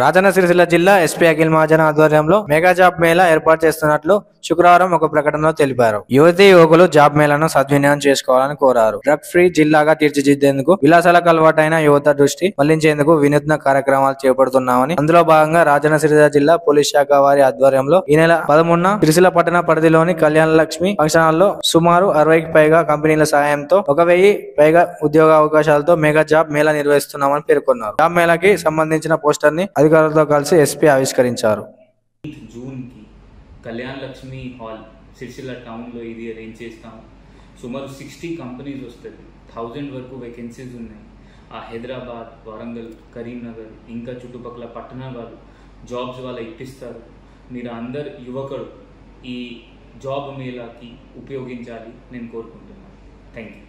రాజన్న సిరిసిల్ల జిల్లా ఎస్పీ అఖిల్ మహాజన్ ఆధ్వర్యంలో mega job Mela ఏర్పాటు చేస్తున్నట్లు శుక్రవారం ఒక ప్రకటనలో తెలిపారు. యువతి యువకులు జాబ్ మేళాను సద్వినియోగం చేసుకోవాలని కోరారు. డ్రగ్ ఫ్రీ జిల్లాగా తీర్చిదిద్దేందుకు విలాసాలకు అలవాటైన యువత దృష్టి మళ్ళించేందుకు వినూత్న కార్యక్రమాలు చేపడుతున్నామని అందులో భాగంగా రాజన్న సిరిసిల్ల జిల్లా పోలీస్ శాఖ వారి ఆధ్వర్యంలో ఈ నెల పదమూడున సిరిసిల్ల పట్టణ పరిధిలోని కళ్యాణ లక్ష్మి ఫంక్షన్ హాల్లో సుమారు అరవైకి పైగా కంపెనీల సాయంతో ఒక వెయ్యి పైగా ఉద్యోగ అవకాశాలతో మెగా జాబ్ మేళా నిర్వహిస్తున్నామని పేర్కొన్నారు. జాబ్ మేళాకి సంబంధించిన పోస్టర్ని అధికారులతో కలిసి ఎస్పీ ఆవిష్కరించారు. జూన్కి కళ్యాణ్ లక్ష్మి హాల్ సిరిసిల్ల టౌన్లో ఇది అరేంజ్ చేస్తాము. సుమారు సిక్స్టీ కంపెనీస్ వస్తుంది థౌజండ్ వరకు వేకెన్సీస్ ఉన్నాయి. ఆ హైదరాబాద్ వరంగల్ కరీంనగర్ ఇంకా చుట్టుపక్కల పట్టణాలు జాబ్స్ వాళ్ళ ఇప్పిస్తారు. మీరు అందరు యువకుడు ఈ జాబ్ మేళాకి ఉపయోగించాలి. నేను కోరుకుంటున్నాను. Thank you